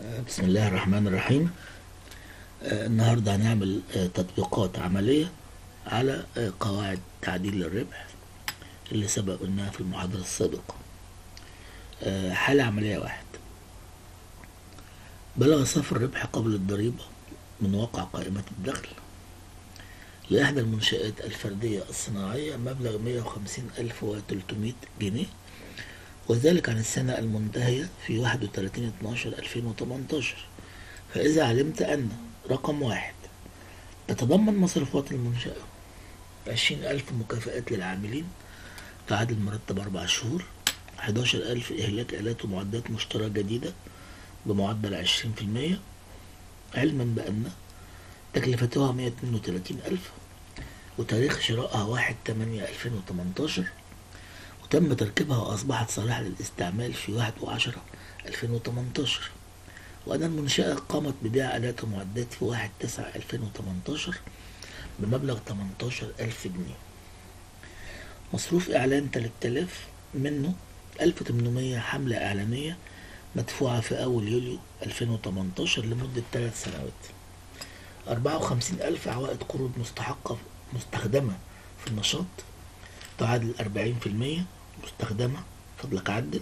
بسم الله الرحمن الرحيم. آه، النهاردة هنعمل آه، تطبيقات عملية على آه، قواعد تعديل الربح اللي سبق قلناها في المحاضرة السابقة. حالة عملية واحد. بلغ صافي الربح قبل الضريبة من واقع قائمة الدخل لإحدى المنشآت الفردية الصناعية مبلغ مية وخمسين ألف وتلتمية جنيه. وذلك عن السنة المنتهية في 31/12/2018 فإذا علمت أن رقم واحد تتضمن مصروفات المنشأة 20000 مكافآت للعاملين تعادل مرتب أربع شهور 11 ألف إهلاك آلات ومعدات مشترى جديدة بمعدل 20% علما بأن تكلفتها 132 ألف وتاريخ شرائها 1 8 2018 تم تركيبها وأصبحت صالحة للاستعمال في 1 10 2018 وأن المنشأة قامت ببيع آلات ومعدات في 1 9 2018 بمبلغ 18000 جنيه. مصروف إعلان 3000 منه 1800 حملة إعلانية مدفوعة في أول يوليو 2018 لمدة 3 سنوات. 54000 عوائد قروض مستحقة مستخدمة في النشاط تعادل 40% مستخدمة فضلك عدل.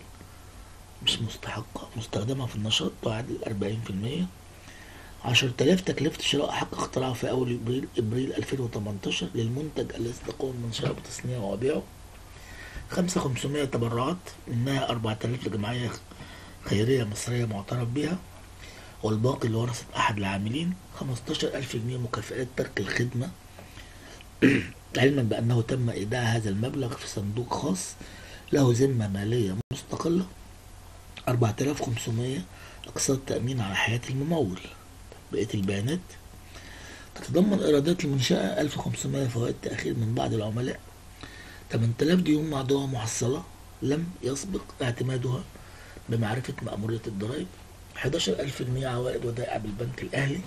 مش مستحقة مستخدمة في النشاط تعادل أربعين في المية. عشرة آلاف تكلفة شراء حق اختراع في أول إبريل إبريل ألفين وتمنتاشر للمنتج الذي تقوم المنشأة بتصنيعه وبيعه. خمسة خمسمية تبرعات منها أربعة آلاف لجمعية خيرية مصرية معترف بها والباقي لورثة أحد العاملين خمستاشر ألف جنيه مكافآت ترك الخدمة. علما بأنه تم إيداع هذا المبلغ في صندوق خاص له ذمة مالية مستقلة. 4500 أقساط تأمين على حياة الممول. بقية البيانات تتضمن إيرادات المنشأة 1500 فوائد تأخير من بعض العملاء. 8000 ديون معدومة محصلة لم يسبق اعتمادها بمعرفة مأمورية الضرائب. 11000 جنيه عوائد ودائع بالبنك الأهلي.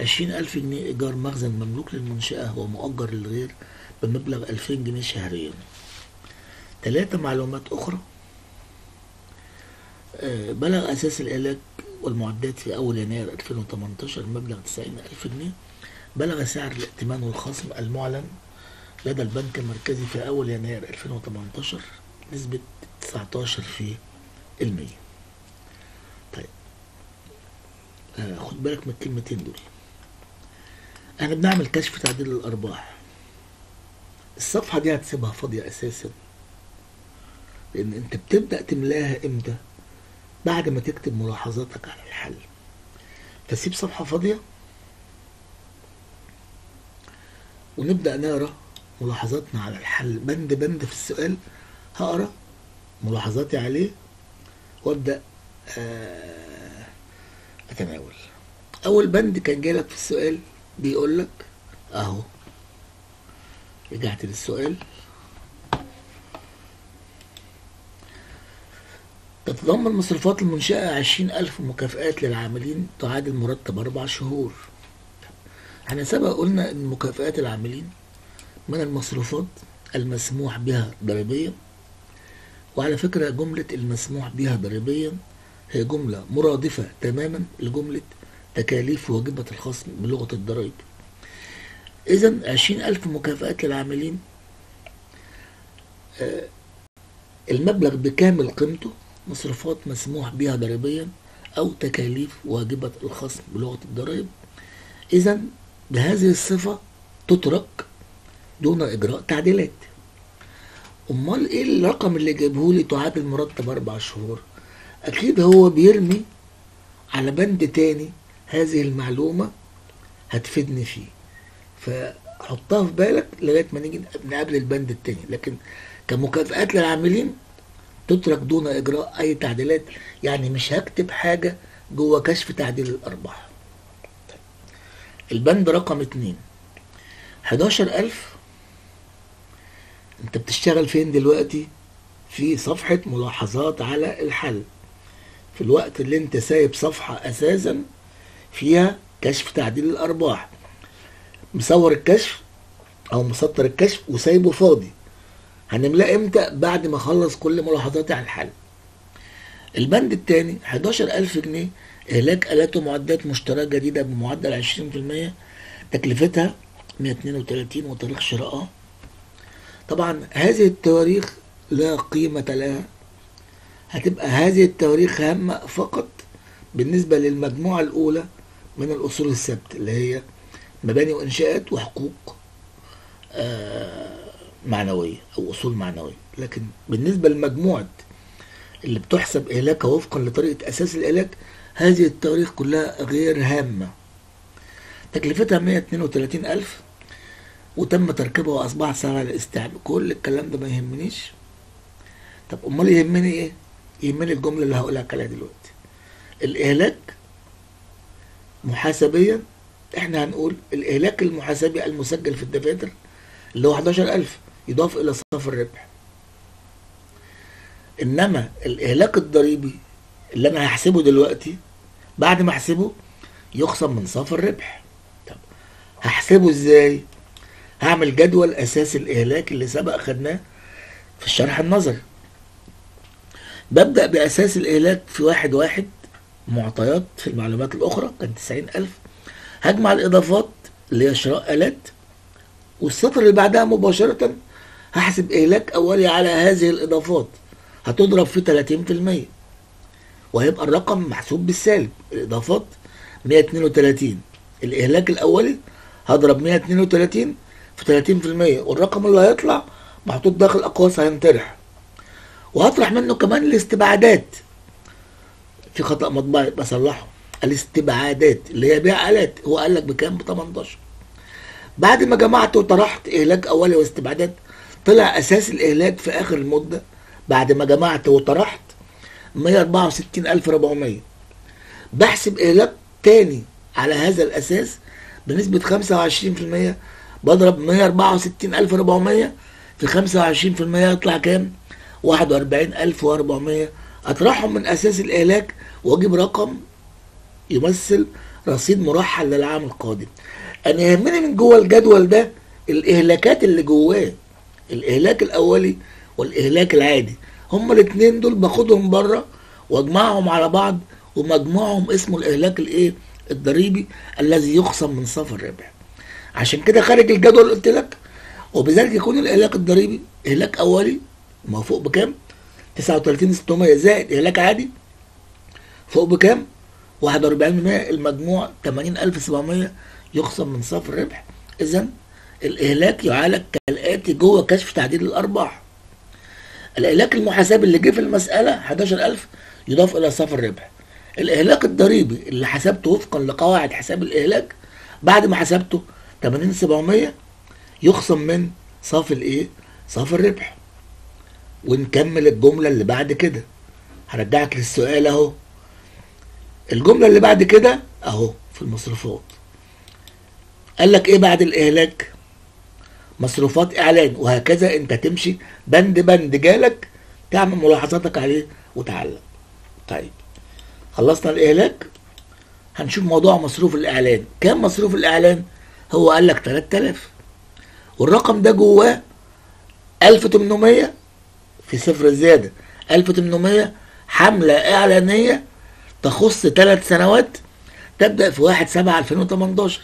20000 جنيه إيجار مخزن مملوك للمنشأة. ومؤجر للغير بمبلغ 2000 جنيه شهريا. ثلاثة معلومات أخرى. آه، بلغ أساس الآلات والمعدات في أول يناير 2018 مبلغ 90000 جنيه. بلغ سعر الائتمان والخصم المعلن لدى البنك المركزي في أول يناير 2018 نسبة 19 في المية. طيب. آه، خد بالك من الكلمتين دول. إحنا بنعمل كشف تعديل الأرباح. الصفحة دي هتسيبها فاضية أساسا. لأن أنت بتبدأ تملاها إمتى؟ بعد ما تكتب ملاحظاتك على الحل. فسيب صفحة فاضية؟ ونبدأ نقرأ ملاحظاتنا على الحل. بند بند في السؤال. هقرأ ملاحظاتي عليه وأبدأ آه، أتناول. أول بند كان جالك في السؤال بيقول لك أهو. رجعت للسؤال. تتضمن مصروفات المنشأة عشرين ألف مكافآت للعاملين تعادل مرتب أربع شهور. إحنا سبق قلنا إن مكافآت العاملين من المصروفات المسموح بها ضريبيا وعلى فكرة جملة المسموح بها ضريبيا هي جملة مرادفة تماما لجملة تكاليف واجبة الخصم بلغة الضرائب. إذا عشرين ألف مكافآت للعاملين آه، المبلغ بكامل قيمته مصروفات مسموح بها ضريبيا أو تكاليف واجبة الخصم بلغة الضرائب. إذا بهذه الصفة تترك دون إجراء تعديلات. أمال إيه الرقم اللي جابه لي تعادل مرتب أربع شهور؟ أكيد هو بيرمي على بند تاني هذه المعلومة هتفيدني فيه. فحطها في بالك لغاية ما نيجي نقابل البند التاني. لكن كمكافآت للعاملين تترك دون إجراء أي تعديلات يعني مش هكتب حاجة جوه كشف تعديل الأرباح. البند رقم اتنين. حداشر ألف. أنت بتشتغل فين دلوقتي؟ في صفحة ملاحظات على الحل. في الوقت اللي أنت سايب صفحة أساسا فيها كشف تعديل الأرباح. مصور الكشف أو مسطر الكشف وسايبه فاضي. هنملاه إمتى؟ بعد ما أخلص كل ملاحظاتي على الحل. البند التاني 11000 جنيه إهلاك آلات ومعدات مشترية جديدة بمعدل عشرين في المية تكلفتها مية اتنين وتلاتين وتاريخ شرائها طبعا هذه التواريخ لا قيمة لها. هتبقى هذه التواريخ هامة فقط بالنسبة للمجموعة الأولى من الأصول الثابتة اللي هي مباني وإنشاءات وحقوق آه معنوية أو أصول معنوية. لكن بالنسبة لمجموعة اللي بتحسب إهلاكها وفقا لطريقة أساس الإهلاك هذه التواريخ كلها غير هامة. تكلفتها 132 ألف وتم تركيبها وأصبحت سهلة للاستيعاب. كل الكلام ده ما يهمنيش. طب أمال يهمني إيه؟ يهمني الجملة اللي هقولها عليها دلوقتي. الإهلاك محاسبيا إحنا هنقول الإهلاك المحاسبي المسجل في الدفاتر اللي هو 11000 يضاف إلى صافي الربح. إنما الإهلاك الضريبي اللي أنا هحسبه دلوقتي بعد ما أحسبه يخصم من صافي الربح. طب هحسبه إزاي؟ هعمل جدول أساس الإهلاك اللي سبق خدناه في الشرح النظري. ببدأ بأساس الإهلاك في واحد واحد معطيات في المعلومات الأخرى كان تسعين ألف. هجمع الإضافات اللي هي شراء آلات والسطر اللي بعدها مباشرة هحسب إهلاك أولي على هذه الإضافات. هتضرب في تلاتين في المية. وهيبقى الرقم محسوب بالسالب. الإضافات مية اتنين وتلاتين. الإهلاك الأولي هضرب مية اتنين وتلاتين في تلاتين في المية. والرقم اللي هيطلع محطوط داخل أقواس هينطرح وهطرح منه كمان الاستبعادات. في خطأ مطبعي بصلحه. الاستبعادات اللي هي بيع آلات. هو قال لك بكام؟ ب 18 بعد ما جمعت وطرحت إهلاك أولي واستبعادات طلع أساس الإهلاك في آخر المدة بعد ما جمعت وطرحت 164400 بحسب إهلاك تاني على هذا الأساس بنسبة 25% بضرب 164400 في 25% يطلع كام؟ 41400 أطرحهم من أساس الاهلاك وأجيب رقم يمثل رصيد مرحل للعام القادم. أنا يهمني من جوه الجدول ده الإهلاكات اللي جواه. الإهلاك الأولي والإهلاك العادي. هما الاثنين دول باخدهم بره واجمعهم على بعض ومجموعهم اسمه الإهلاك الإيه؟ الضريبي الذي يخصم من صافي الربح عشان كده خارج الجدول قلت لك. وبذلك يكون الإهلاك الضريبي إهلاك أولي. ما فوق بكام؟ 39600 زائد إهلاك عادي. فوق بكام؟ 41% المجموع 80700 يخصم من صافي الربح اذا الإهلاك يعالج كالآتي جوه كشف تعديل الأرباح. الإهلاك المحاسبي اللي جه في المسألة 11000 يضاف إلى صافي الربح الإهلاك الضريبي اللي حسبته وفقا لقواعد حساب الإهلاك بعد ما حسبته 80700 يخصم من صافي الإيه؟ صافي الربح. ونكمل الجملة اللي بعد كده. هرجعك للسؤال أهو. الجملة اللي بعد كده أهو في المصروفات. قال لك إيه بعد الإهلاك؟ مصروفات إعلان وهكذا أنت تمشي بند بند جالك تعمل ملاحظاتك عليه وتعلق. طيب خلصنا الاهلاك هنشوف موضوع مصروف الإعلان. كام مصروف الإعلان؟ هو قال لك 3000 والرقم ده جواه 1800 في صفر الزيادة 1800 حملة إعلانية تخص ثلاث سنوات تبدأ في 1 7 2018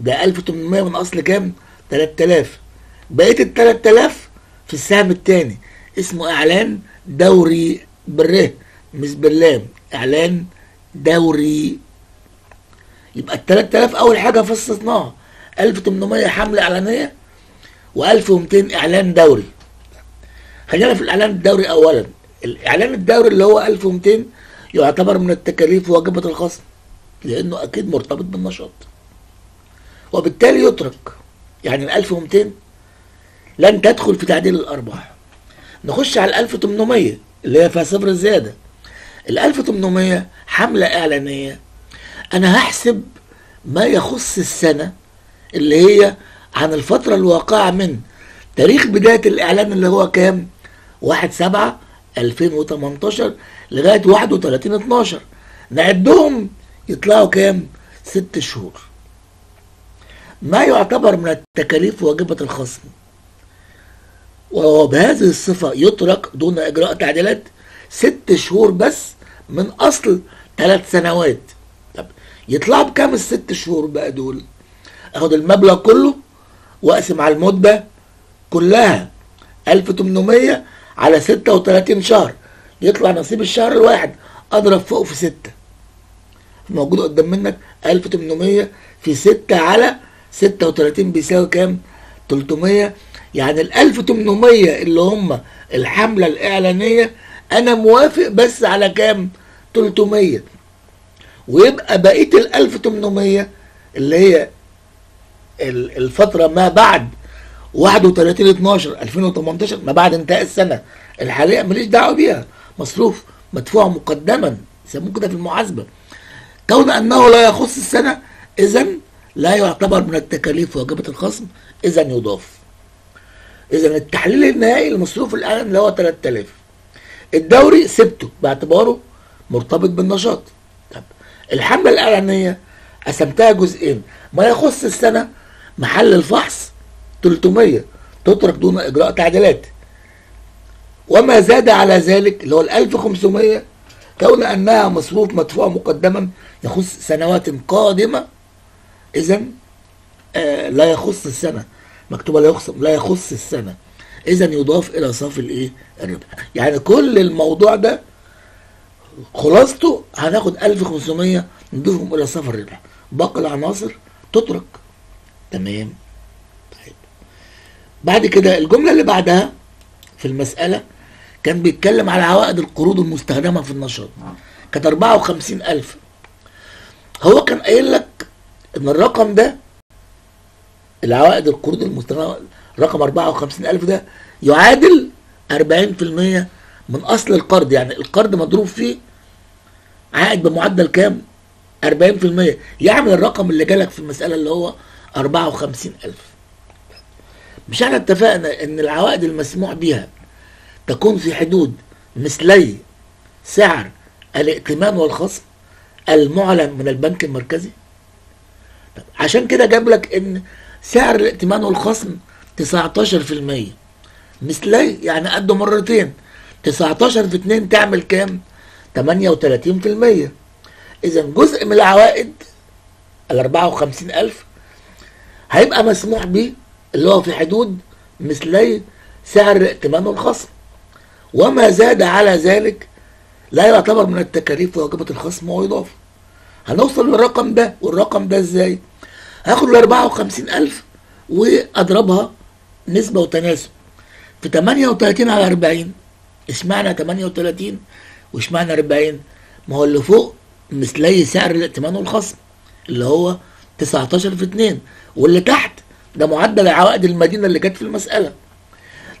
ده 1800 من أصل كام؟ 3000 بقية ال 3000 في السهم الثاني اسمه إعلان دوري بالره مش باللام إعلان دوري. يبقى ال 3000 أول حاجة فصصناها. 1800 حملة إعلانية و1200 إعلان دوري. خلينا في الإعلان الدوري اولا. الإعلان الدوري اللي هو 1200 يعتبر من التكاليف واجبة الخصم لأنه أكيد مرتبط بالنشاط. وبالتالي يترك. يعني ال 1200 لن تدخل في تعديل الأرباح. نخش على ال 1800 اللي هي فيها صفر زيادة. ال 1800 حملة إعلانية. أنا هحسب ما يخص السنة اللي هي عن الفترة الواقعة من تاريخ بداية الإعلان اللي هو كام؟ 1 7 2018 لغاية 31 12 نعدهم يطلعوا كام؟ ست شهور. ما يعتبر من التكاليف واجبة الخصم. وبهذه الصفة يترك دون إجراء تعديلات ست شهور بس من أصل ثلاث سنوات. طب يطلعوا بكام الست شهور بقى دول؟ أخد المبلغ كله وأقسم على المدة كلها 1800 على 36 شهر. يطلع نصيب الشهر الواحد أضرب فوق في 6 موجود قدام منك 1800 في 6 على 36 بيساوي كام؟ 300 يعني ال 1800 اللي هم الحملة الإعلانية أنا موافق بس على كام؟ 300 ويبقى بقية ال 1800 اللي هي ال- الفترة ما بعد 31 12 2018 ما بعد انتهاء السنة. الحالية ماليش دعوة بيها. مصروف مدفوع مقدما. يسموه كده في المحاسبة كون أنه لا يخص السنة إذا لا يعتبر من التكاليف واجبة الخصم إذا يضاف. إذا التحليل النهائي للمصروف الإعلان اللي هو 3000 الدوري سبته باعتباره مرتبط بالنشاط. طب الحملة الإعلانية قسمتها جزئين. ما يخص السنة محل الفحص 300 تترك دون إجراء تعديلات. وما زاد على ذلك اللي هو ال 1500 كون أنها مصروف مدفوع مقدما يخص سنوات قادمة إذا آه لا يخص السنة. مكتوبة لا يخص لا يخص السنة. إذا يضاف إلى صافي الإيه؟ الربح يعني كل الموضوع ده خلاصته هناخد 1500 نضيفهم إلى صافي الربح. باقي العناصر تترك. تمام؟ طيب. بعد كده الجملة اللي بعدها في المسألة كان بيتكلم على عوائد القروض المستخدمة في النشاط. كانت 54000 هو كان قايل لك إن الرقم ده العوائد القروض المستخدمة رقم 54000 ده يعادل 40% من أصل القرض. يعني القرض مضروب فيه عائد بمعدل كام؟ 40% يعمل الرقم اللي جالك في المسألة اللي هو 54000 مش إحنا اتفقنا إن العوائد المسموح بها تكون في حدود مثلي سعر الائتمان والخصم المعلن من البنك المركزي؟ عشان كده جاب لك إن سعر الائتمان والخصم 19% مثلي يعني قده مرتين. 19 في 2 تعمل كام؟ 38% إذا جزء من العوائد ال 54000 هيبقى مسموح به اللي هو في حدود مثلي سعر الائتمان والخصم. وما زاد على ذلك لا يعتبر من التكاليف واجبة الخصم ويضاف هنوصل للرقم ده والرقم ده إزاي؟ هاخد ال 54000 وأضربها نسبة وتناسب في 38 على 40 اشمعنى 38 واشمعنى 40 ما هو اللي فوق مثلي سعر الائتمان والخصم اللي هو 19 في 2 واللي تحت ده معدل عوائد المدينة اللي كانت في المسألة.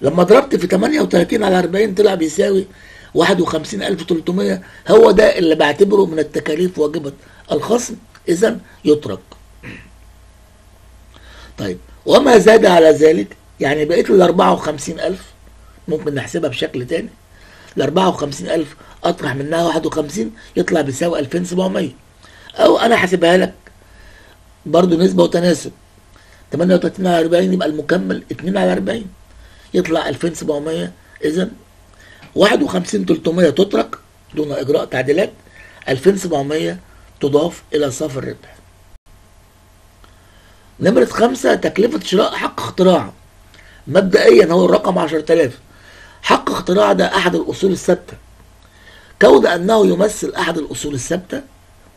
لما ضربت في 38 على 40 طلع بيساوي 51300 هو ده اللي بعتبره من التكاليف واجبة. الخصم إذا يترك طيب وما زاد على ذلك؟ يعني بقيت ال 54000 ممكن نحسبها بشكل تاني. ال 54000 أطرح منها 51 يطلع بيساوي 2700 أو أنا حاسبها لك برضو نسبة وتناسب. 38 على 40 يبقى المكمل 2 على 40 يطلع 2700 إذا 51 300 تترك دون إجراء تعديلات 2700 تضاف إلى صافي الربح. نمرة خمسة تكلفة شراء حق اختراع. مبدئيا هو الرقم 10000 حق اختراع ده أحد الأصول الثابتة. كون أنه يمثل أحد الأصول الثابتة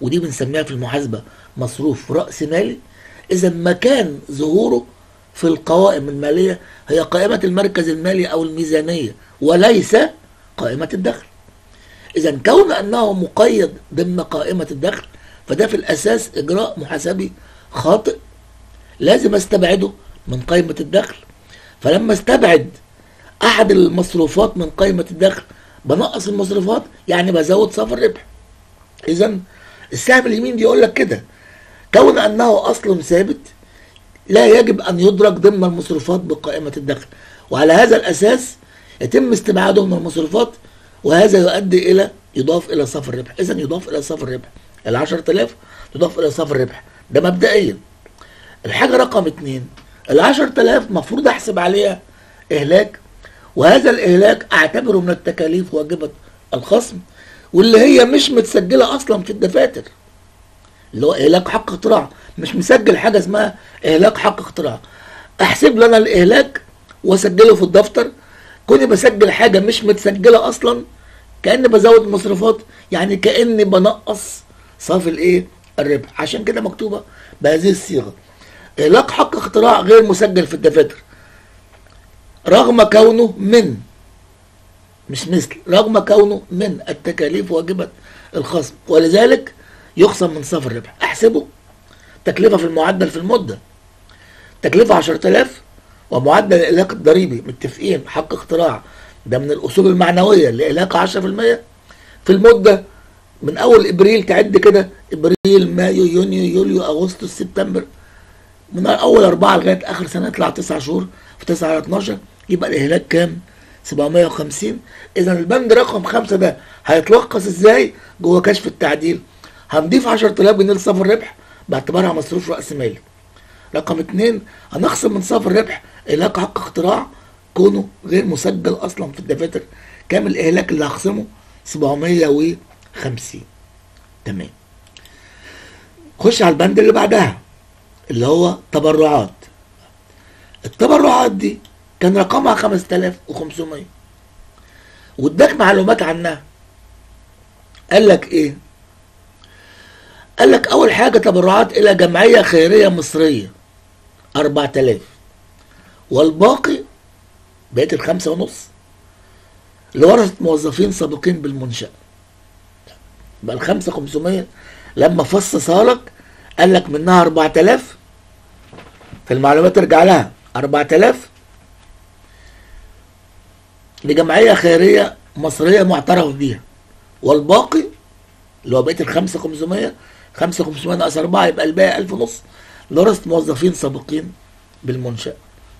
ودي بنسميها في المحاسبة مصروف رأس مالي إذا مكان ظهوره في القوائم المالية هي قائمة المركز المالي أو الميزانية وليس قائمة الدخل. إذا كون أنه مقيد ضمن قائمة الدخل فده في الأساس إجراء محاسبي خاطئ لازم أستبعده من قائمة الدخل. فلما استبعد أحد المصروفات من قائمة الدخل بنقص المصروفات يعني بزود صافي الربح. اذا السهم اليمين بيقول لك كده كون أنه أصل ثابت لا يجب أن يدرج ضمن المصروفات بقائمة الدخل. وعلى هذا الأساس يتم استبعاده من المصروفات وهذا يؤدي إلى يضاف إلى صافي الربح. اذا يضاف إلى صافي الربح. ال 10000 تضاف إلى صافي الربح. ده مبدئيا. الحاجة رقم اتنين ال 10000 مفروض أحسب عليها إهلاك وهذا الإهلاك أعتبره من التكاليف واجبة الخصم واللي هي مش متسجلة أصلا في الدفاتر. اللي هو إهلاك حق اختراع. مش مسجل حاجة اسمها إهلاك حق اختراع. أحسب لنا الإهلاك وأسجله في الدفتر. كوني بسجل حاجة مش متسجلة أصلا كأني بزود مصروفات يعني كأني بنقص صافي الايه؟ الربح عشان كده مكتوبة بهذه الصيغة. اهلاك حق اختراع غير مسجل في الدفاتر. رغم كونه من مش مثل رغم كونه من التكاليف واجبة الخصم. ولذلك يخصم من صافي الربح. احسبه. تكلفة في المعدل في المدة. تكلفة 10000 ومعدل الإهلاك الضريبي. متفقين. حق اختراع ده من الأصول المعنوية لإهلاك 10% في المدة من أول إبريل تعد كده إبريل مايو يونيو يوليو أغسطس سبتمبر من أول أربعة لغاية آخر سنة يطلع تسع شهور في 9 على 12 يبقى الإهلاك كام؟ 750 إذا البند رقم خمسة ده هيتلخص إزاي جوه كشف التعديل؟ هنضيف 10000 جنيه لصافي الربح باعتبارها مصروف رأس مالي. رقم اتنين هنخصم من صافي الربح إهلاك حق اختراع كونه غير مسجل أصلا في الدفاتر كام الإهلاك اللي هخصمه؟ 750 تمام. خش على البند اللي بعدها اللي هو تبرعات. التبرعات دي كان رقمها 5500 واداك معلومات عنها. قال لك إيه؟ قال لك أول حاجة تبرعات إلى جمعية خيرية مصرية 4000 والباقي بقيه الخمسة ونص. لورثة موظفين سابقين بالمنشأة. يبقى الخمسة 500 لما فصصها لك قال لك منها 4000 في المعلومات ترجع لها 4000 لجمعية خيرية مصرية معترف بيها. والباقي اللي هو بقية الخمسة 500 5 500 ناقص 4 يبقى الباقي 1000 ونص. لورثة موظفين سابقين بالمنشأة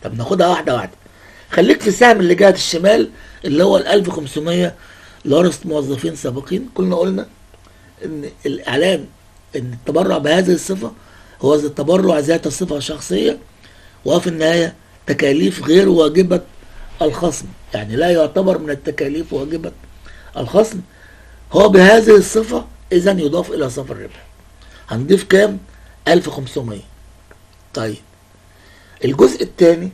طب ناخدها واحدة واحدة. خليك في السهم اللي جهة الشمال اللي هو ال 1500 لورثة موظفين سابقين. كلنا قلنا إن الاعلان إن التبرع بهذه الصفة هو التبرع ذات صفة شخصية وفي النهاية تكاليف غير واجبة الخصم. يعني لا يعتبر من التكاليف واجبة الخصم. هو بهذه الصفة إذا يضاف إلى صف الربح. هنضيف كام؟ 1500 طيب. الجزء الثاني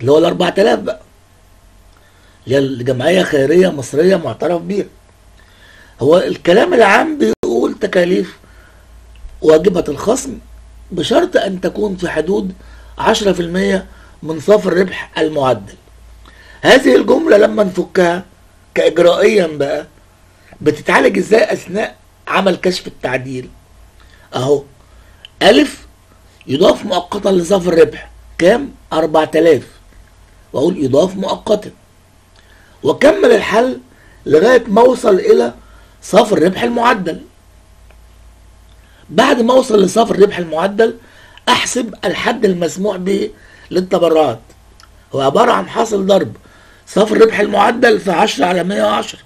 اللي هو ال 4000 بقى. اللي هي الجمعية خيرية مصرية معترف بيها. هو الكلام العام بيقول تكاليف واجبة الخصم بشرط أن تكون في حدود 10% من صافي الربح المعدل. هذه الجملة لما نفكها كإجرائيا بقى بتتعالج إزاي أثناء عمل كشف التعديل؟ أهو ألف يضاف مؤقتا لصافي الربح كام؟ 4000 وأقول يضاف مؤقتا. وكمل الحل لغاية ما أوصل إلى صافي الربح المعدل. بعد ما أوصل لصافي الربح المعدل أحسب الحد المسموح به للتبرعات. هو عبارة عن حاصل ضرب صافي الربح المعدل في 10 على 110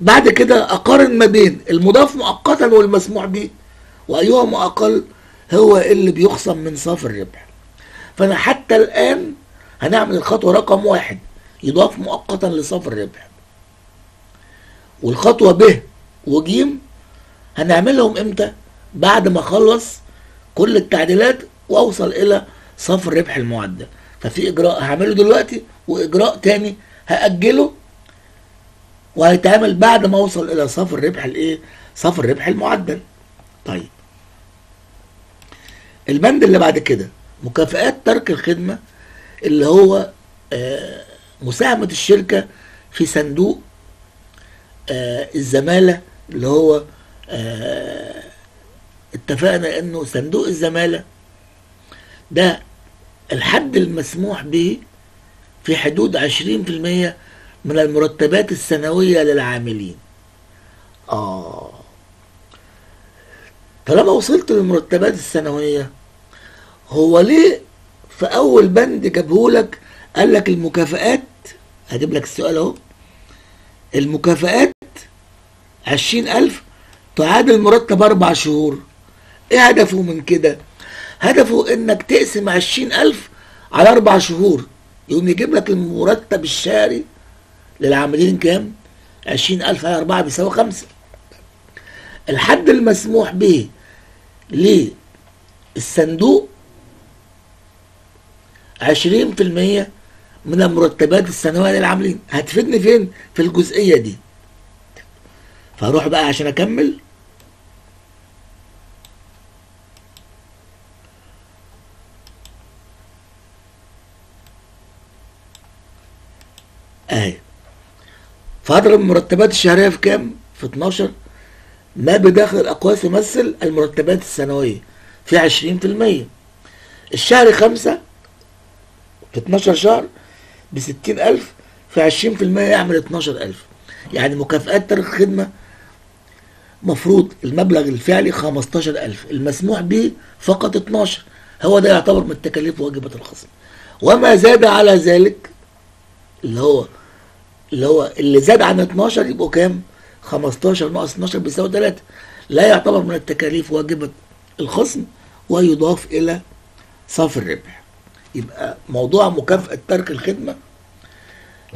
بعد كده أقارن ما بين المضاف مؤقتا والمسموح به وأيهما أقل هو اللي بيخصم من صافي الربح فأنا حتى الآن هنعمل الخطوة رقم واحد يضاف مؤقتا لصافي الربح والخطوة ب وج هنعملهم إمتى؟ بعد ما اخلص كل التعديلات واوصل إلى صافي الربح المعدل. ففي اجراء هعمله دلوقتي واجراء تاني هأجله وهيتعمل بعد ما اوصل إلى صافي الربح الايه؟ صافي الربح المعدل. طيب. البند اللي بعد كده مكافآت ترك الخدمة اللي هو آه مساهمة الشركة في صندوق آه الزمالة اللي هو آه اتفقنا إنه صندوق الزمالة ده الحد المسموح به في حدود عشرين في المية من المرتبات السنوية للعاملين. آه. طالما وصلت للمرتبات السنوية هو ليه في أول بند جابهولك قال لك المكافآت؟ هجيب لك السؤال أهو. المكافآت عشرين ألف؟ تعادل مرتب أربع شهور. إيه هدفه من كده؟ هدفه إنك تقسم عشرين ألف على أربع شهور. يقوم يجيب لك المرتب الشهري للعاملين كام؟ 20000 على 4 بيساوي 5 الحد المسموح به للصندوق 20% من المرتبات السنوية للعاملين. هتفيدني فين؟ في الجزئية دي. فهروح بقى عشان اكمل. اهي. فاضرب المرتبات الشهرية في كام؟ في 12 ما بداخل الأقواس يمثل المرتبات السنوية في 20% الشهر خمسة في 12 شهر ب 60000 في 20% يعمل 12000 يعني مكافآت تارك الخدمة مفروض المبلغ الفعلي 15000 المسموح به فقط 12 هو ده يعتبر من التكاليف واجبة الخصم. وما زاد على ذلك اللي هو اللي هو اللي زاد عن 12 يبقوا كام؟ 15 ناقص 12 بيساوي 3 لا يعتبر من التكاليف واجبة الخصم ويضاف إلى صافي الربح. يبقى موضوع مكافأة ترك الخدمة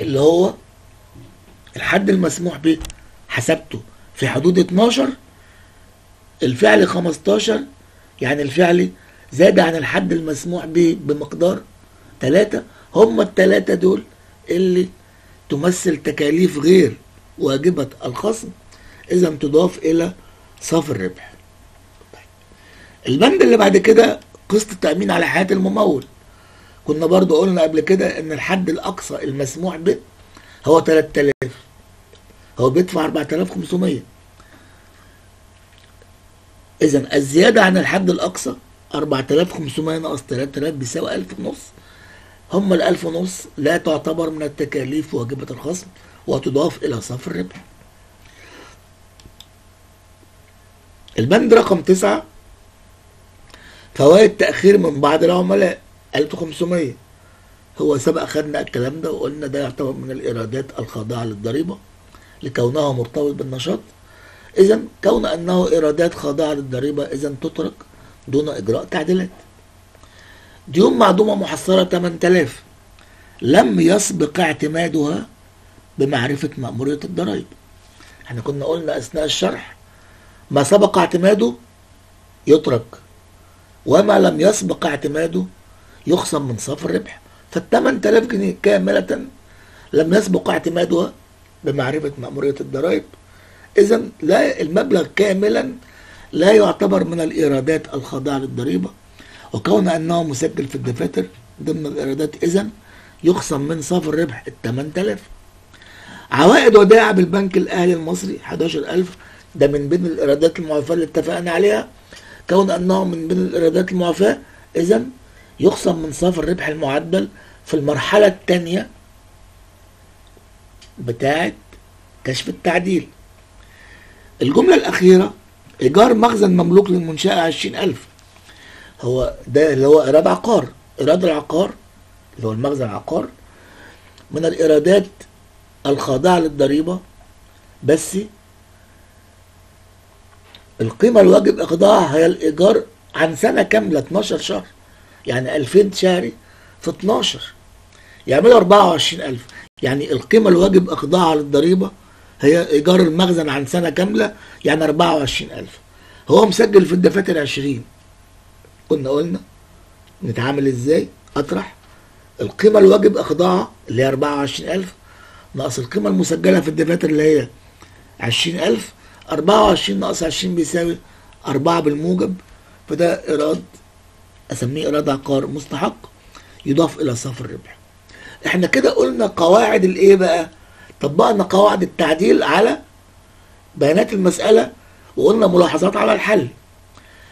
اللي هو الحد المسموح به حسبته في حدود 12 الفعل 15 يعني الفعل زاد عن الحد المسموح به بمقدار 3 هم الثلاثة دول اللي تمثل تكاليف غير واجبة الخصم إذا تضاف إلى صافي الربح. البند اللي بعد كده قسط التأمين على حياة الممول. كنا برضو قلنا قبل كده إن الحد الأقصى المسموح به هو 3000 هو بيدفع 4500 إذا الزيادة عن الحد الأقصى 4500 ناقص 3000 بيساوي 1000 ونص. هم ال 1000 ونص لا تعتبر من التكاليف واجبة الخصم وتضاف إلى صافي الربح. البند رقم 9 فوائد تأخير من بعض العملاء 1500 هو سبق خدنا الكلام ده وقلنا ده يعتبر من الإيرادات الخاضعة للضريبة. لكونها مرتبط بالنشاط. إذا كون أنه إيرادات خاضعة للضريبة إذا تترك دون إجراء تعديلات. ديون معدومة محصلة 8000 لم يسبق اعتمادها بمعرفة مأمورية الضرائب. إحنا كنا قلنا أثناء الشرح ما سبق اعتماده يترك وما لم يسبق اعتماده يخصم من صافي الربح. فال 8000 جنيه كاملة لم يسبق اعتمادها بمعرفة مأمورية الضرائب. إذا لا المبلغ كاملا لا يعتبر من الإيرادات الخاضعة للضريبة. وكون أنه مسجل في الدفاتر ضمن الإيرادات إذا يخصم من صافي الربح ال 8000 عوائد ودائع بالبنك الأهلي المصري 11000 ده من بين الإيرادات المعافاة اللي اتفقنا عليها. كون أنه من بين الإيرادات المعافاة إذا يخصم من صافي الربح المعدل في المرحلة الثانية بتاعة كشف التعديل. الجملة الأخيرة إيجار مخزن مملوك للمنشأة عشرين ألف. هو ده اللي هو إيراد عقار. إيراد العقار اللي هو المخزن العقار من الإيرادات الخاضعة للضريبة بس القيمة الواجب إخضاعها هي الإيجار عن سنة كاملة 12 شهر. يعني 2000 شهري في 12 يعملوا 24000 يعني القيمة الواجب إخضاعها للضريبة هي إيجار المخزن عن سنة كاملة يعني 24000 هو مسجل في الدفاتر 20 كنا قلنا نتعامل إزاي؟ أطرح. القيمة الواجب إخضاعها اللي هي 24000 ناقص القيمة المسجلة في الدفاتر اللي هي 20000 24 ناقص 20 بيساوي 4 بالموجب. فده إيراد أسميه إيراد عقار مستحق يضاف إلى صافي الربح. إحنا كده قلنا قواعد الايه بقى؟ طبقنا قواعد التعديل على بيانات المسألة وقلنا ملاحظات على الحل.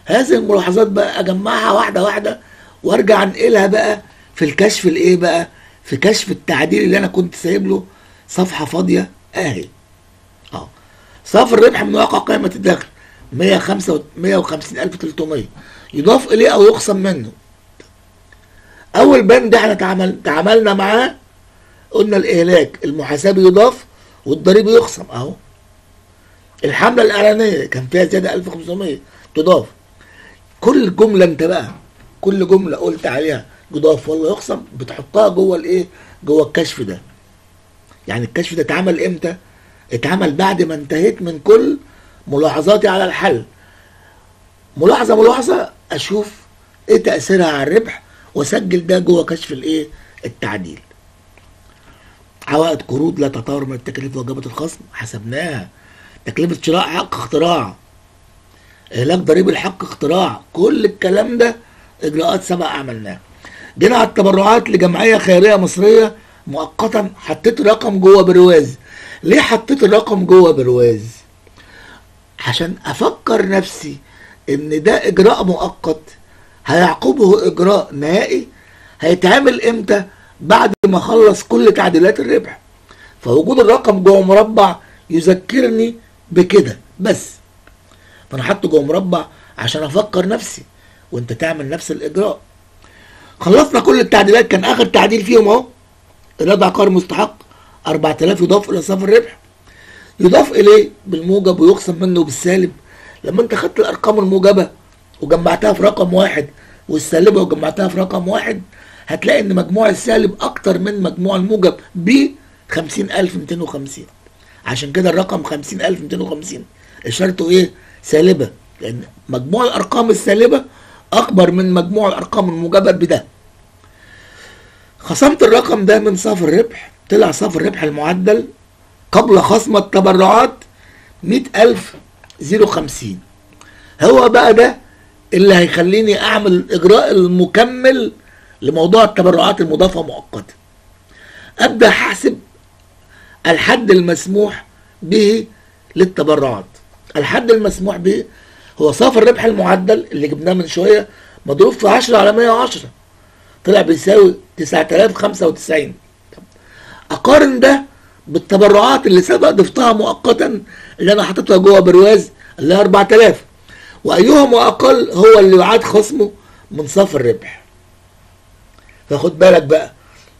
هذه الملاحظات بقى أجمعها واحدة واحدة وأرجع أنقلها بقى في الكشف الإيه بقى؟ في كشف التعديل اللي أنا كنت سايب له صفحة فاضية أهي. آه. صافي الربح من واقع قائمة الدخل 155300 يضاف إليه أو يخصم منه. أول بند إحنا تعامل تعاملنا معاه قلنا الإهلاك المحاسبي يضاف والضريبي يخصم أهو. الحملة الإعلانية كان فيها زيادة 1500 تضاف. كل جملة أنت بقى كل جملة قلت عليها يضاف ولا يخصم بتحطها جوه الإيه؟ جوه الكشف ده. يعني الكشف ده اتعمل إمتى؟ اتعمل بعد ما انتهيت من كل ملاحظاتي على الحل. ملاحظة ملاحظة أشوف إيه تأثيرها على الربح واسجل ده جوه كشف الايه؟ التعديل. عوائد قروض لا تطور من التكاليف وجبة الخصم حسبناها. تكلفة شراء حق اختراع. إهلاك ضريب الحق اختراع. كل الكلام ده إجراءات سبق عملناها جينا على التبرعات لجمعية خيرية مصرية مؤقتا حطيت رقم جوه برواز. ليه حطيت الرقم جوه برواز؟ عشان أفكر نفسي إن ده إجراء مؤقت. هيعقبه إجراء نهائي هيتعمل إمتى؟ بعد ما أخلص كل تعديلات الربح. فوجود الرقم جوه مربع يذكرني بكده بس. فأنا حاطه جوه مربع عشان أفكر نفسي وأنت تعمل نفس الإجراء. خلصنا كل التعديلات كان آخر تعديل فيهم أهو. ايراد عقار مستحق 4000 يضاف إلى صافي الربح. يضاف إليه بالموجب ويقسم منه بالسالب. لما أنت خدت الأرقام الموجبة وجمعتها في رقم واحد والسالبة وجمعتها في رقم واحد هتلاقي إن مجموع السالب أكتر من مجموع الموجب ب 50250 عشان كده الرقم 50250 اشارته إيه؟ سالبة. لأن مجموع الأرقام السالبة أكبر من مجموع الأرقام الموجبة بده. خصمت الرقم ده من صافي الربح. طلع صافي الربح المعدل قبل خصم التبرعات 100000 050 هو بقى ده اللي هيخليني أعمل الاجراء المكمل لموضوع التبرعات المضافة مؤقتا. أبدأ احسب الحد المسموح به للتبرعات. الحد المسموح به هو صافي الربح المعدل اللي جبناه من شوية مضروب في 10 على 110 طلع بيساوي 9095 أقارن ده بالتبرعات اللي سبق ضفتها مؤقتا اللي أنا حاططها جوه برواز اللي هي 4000 وأيهما أقل هو اللي يعاد خصمه من صافي الربح. فخد بالك بقى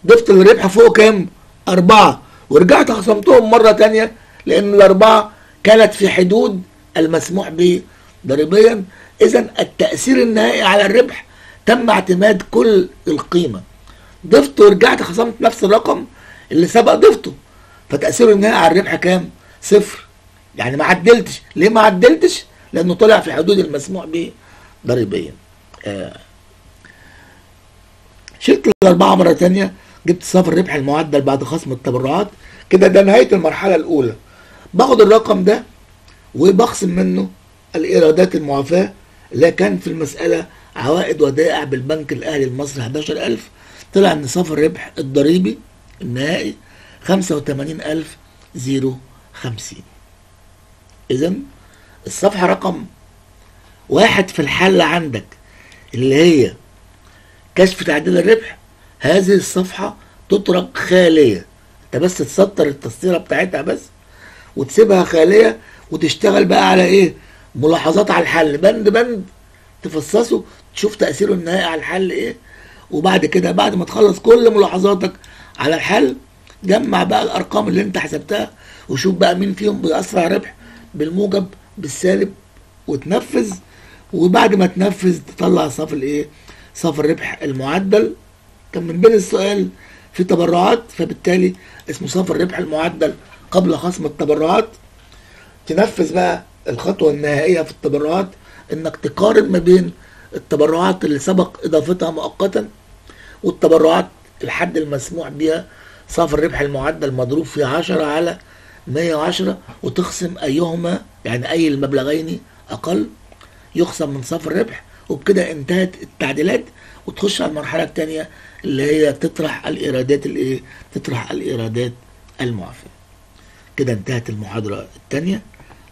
ضفت الربح فوق كام؟ أربعة. ورجعت خصمتهم مرة تانية لأن الأربعة كانت في حدود المسموح به ضريبيا. إذا التأثير النهائي على الربح تم اعتماد كل القيمة. ضفت ورجعت خصمت نفس الرقم اللي سبق ضفته. فتأثيره النهائي على الربح كام؟ صفر. يعني ما عدلتش. ليه ما عدلتش؟ لأنه طلع في حدود المسموح به ضريبيا آه. شلت الأربعة مرة تانية جبت صافي الربح المعدل بعد خصم التبرعات. كده ده نهاية المرحلة الأولى. باخد الرقم ده وبخصم منه الإيرادات المعافاة اللي كان في المسألة عوائد ودائع بالبنك الأهلي المصري 11000 طلع إن صافي الربح الضريبي النهائي 85050 إذا الصفحة رقم واحد في الحل عندك اللي هي كشف تعديل الربح. هذه الصفحة تترك خالية. انت بس تسطر التسطيرة بتاعتها بس وتسيبها خالية وتشتغل بقى على إيه؟ ملاحظات على الحل. بند بند تفصصه تشوف تأثيره النهائي على الحل إيه. وبعد كده بعد ما تخلص كل ملاحظاتك على الحل جمع بقى الأرقام اللي انت حسبتها وشوف بقى مين فيهم بأسرع ربح بالموجب بالسالب وتنفذ وبعد ما تنفذ تطلع صافي الايه؟ صافي الربح المعدل. كان من بين السؤال في تبرعات فبالتالي اسمه صافي الربح المعدل قبل خصم التبرعات. تنفذ بقى الخطوة النهائية في التبرعات انك تقارن ما بين التبرعات اللي سبق اضافتها مؤقتا والتبرعات الحد المسموح بها صافي الربح المعدل مضروب في 10 على 110 وتخصم أيهما يعني أي المبلغين أقل يخصم من صافي الربح وبكده انتهت التعديلات وتخش على المرحلة الثانية اللي هي تطرح الإيرادات الايه تطرح الإيرادات المعافاه كده انتهت المحاضرة الثانية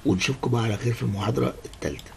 ونشوفكم بقى على خير في المحاضرة الثالثه